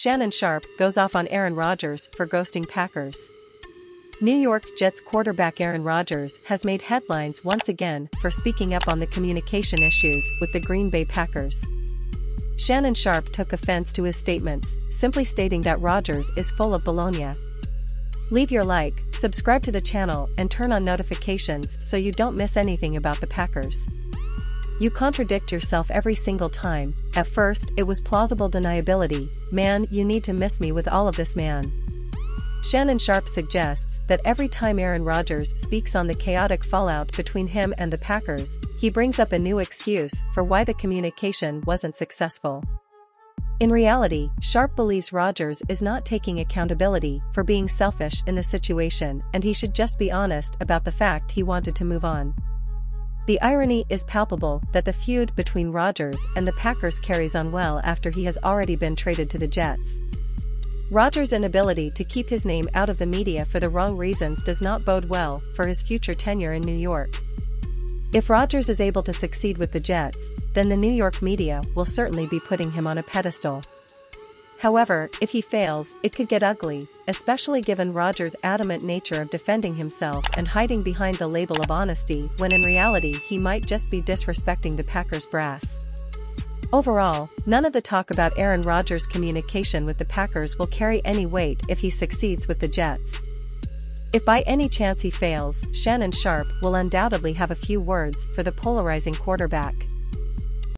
Shannon Sharpe goes off on Aaron Rodgers for ghosting Packers. New York Jets quarterback Aaron Rodgers has made headlines once again for speaking up on the communication issues with the Green Bay Packers. Shannon Sharpe took offense to his statements, simply stating that Rodgers is full of baloney. Leave your like, subscribe to the channel and turn on notifications so you don't miss anything about the Packers. You contradict yourself every single time, at first it was plausible deniability, man you need to miss me with all of this man. Shannon Sharpe suggests that every time Aaron Rodgers speaks on the chaotic fallout between him and the Packers, he brings up a new excuse for why the communication wasn't successful. In reality, Sharpe believes Rodgers is not taking accountability for being selfish in the situation and he should just be honest about the fact he wanted to move on. The irony is palpable that the feud between Rodgers and the Packers carries on well after he has already been traded to the Jets. Rodgers' inability to keep his name out of the media for the wrong reasons does not bode well for his future tenure in New York. If Rodgers is able to succeed with the Jets, then the New York media will certainly be putting him on a pedestal. However, if he fails, it could get ugly, especially given Rodgers' adamant nature of defending himself and hiding behind the label of honesty when in reality he might just be disrespecting the Packers brass. Overall, none of the talk about Aaron Rodgers' communication with the Packers will carry any weight if he succeeds with the Jets. If by any chance he fails, Shannon Sharpe will undoubtedly have a few words for the polarizing quarterback.